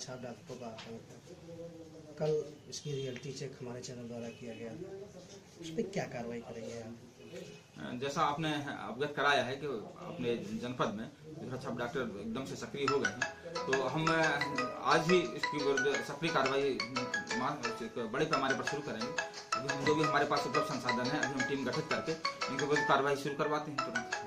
छाप डॉक्टरों का आतंक है। कल इसकी रियलिटी चेक हमारे चैनल द्वारा किया गया। उस पर क्या कार्रवाई करेंगे आप? जैसा आपने अवगत कराया है कि अपने जनपद में दूसरा छाप डॉक्टर एकदम से सक्रिय हो गए हैं। तो हम आज ही इसकी सक्रिय कार्रवाई बड़े पैमाने पर शुरू करेंगे। अभी हम जो भी हमारे पास उपलब्ध संसाधन है, अभी हम टीम गठित करके इनके विरुद्ध कार्रवाई शुरू करवाते हैं तुरंत।